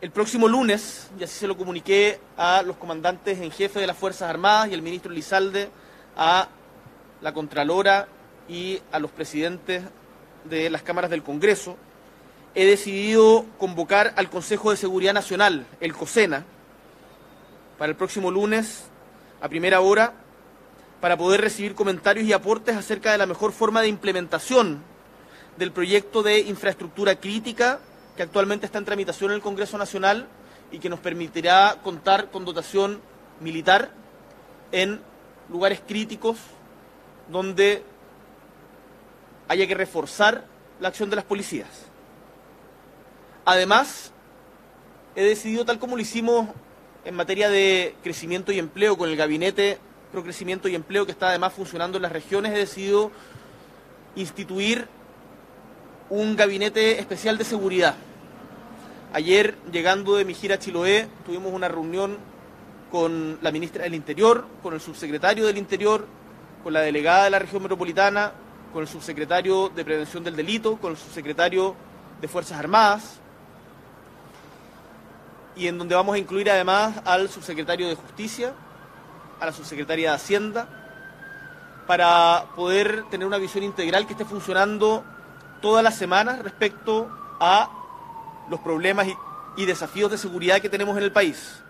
el próximo lunes, y así se lo comuniqué a los comandantes en jefe de las Fuerzas Armadas y el ministro Lizalde, a la Contralora y a los presidentes de las cámaras del Congreso, he decidido convocar al Consejo de Seguridad Nacional, el COSENA, para el próximo lunes a primera hora, para poder recibir comentarios y aportes acerca de la mejor forma de implementación del proyecto de infraestructura crítica que actualmente está en tramitación en el Congreso Nacional y que nos permitirá contar con dotación militar en lugares críticos donde haya que reforzar la acción de las policías. Además, he decidido, tal como lo hicimos en materia de crecimiento y empleo con el gabinete pro crecimiento y empleo que está además funcionando en las regiones, he decidido instituir un gabinete especial de seguridad. Ayer, llegando de mi gira a Chiloé, tuvimos una reunión con la ministra del Interior, con el subsecretario del Interior, con la delegada de la región metropolitana, con el subsecretario de Prevención del Delito, con el subsecretario de Fuerzas Armadas, y en donde vamos a incluir además al subsecretario de Justicia, a la subsecretaria de Hacienda, para poder tener una visión integral que esté funcionando todas las semanas respecto a los problemas y, y desafíos de seguridad que tenemos en el país.